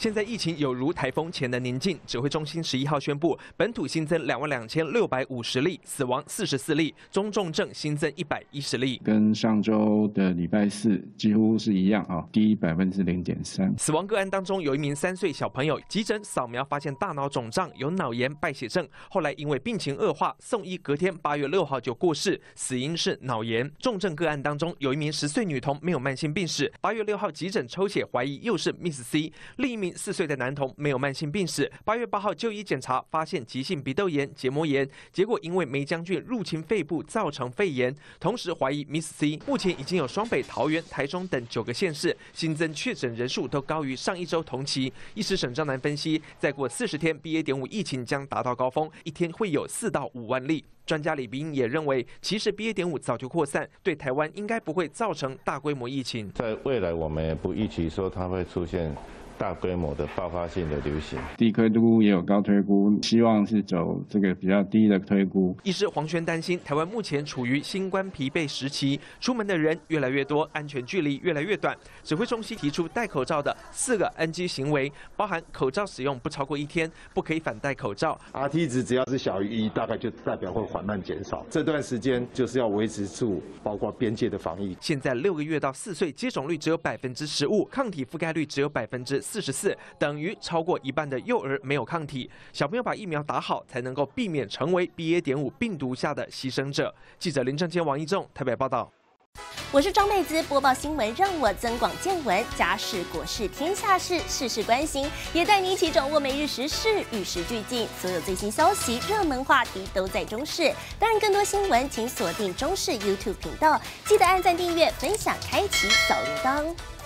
现在疫情有如台风前的宁静。指挥中心十一号宣布，本土新增两万两千六百五十例，死亡四十四例，中重症新增一百一十例，跟上周的礼拜四几乎是一样啊，低百分之零点三。死亡个案当中有一名三岁小朋友，急诊扫描发现大脑肿胀，有脑炎、败血症，后来因为病情恶化送医，隔天八月六号就过世，死因是脑炎。重症个案当中有一名十岁女童没有慢性病史，八月六号急诊抽血怀疑又是 Miss C，另一名四岁的男童没有慢性病史，八月八号就医检查发现急性鼻窦炎、结膜炎，结果因为霉浆菌入侵肺部造成肺炎，同时怀疑 Miss C。目前已经有双北、桃园、台中等九个县市新增确诊人数都高于上一周同期。医师沈章南分析，再过四十天，BA. 点五疫情将达到高峰，一天会有四到五万例。专家李斌也认为，其实 BA. 点五早就扩散，对台湾应该不会造成大规模疫情。在未来，我们也不预期说它会出现。大规模的爆发性的流行，低推估也有高推估，希望是走这个比较低的推估。医师黄轩担心，台湾目前处于新冠疲惫时期，出门的人越来越多，安全距离越来越短。指挥中心提出戴口罩的四个 NG 行为，包含口罩使用不超过一天，不可以反戴口罩。RT 值只要是小于一，大概就代表会慢慢减少。这段时间就是要维持住，包括边界的防疫。现在六个月到四岁接种率只有百分之十五，抗体覆盖率只有百分之。四十四等于超过一半的幼儿没有抗体，小朋友把疫苗打好，才能够避免成为 BA. 点五病毒下的牺牲者。记者林正坚、王一仲台北报道。我是张妹子，播报新闻让我增广见闻，家事国事天下事，事事关心，也带你一起掌握每日时事，与时俱进，所有最新消息、热门话题都在中视。当然，更多新闻请锁定中视 YouTube 频道，记得按赞、订阅、分享、开启小铃铛。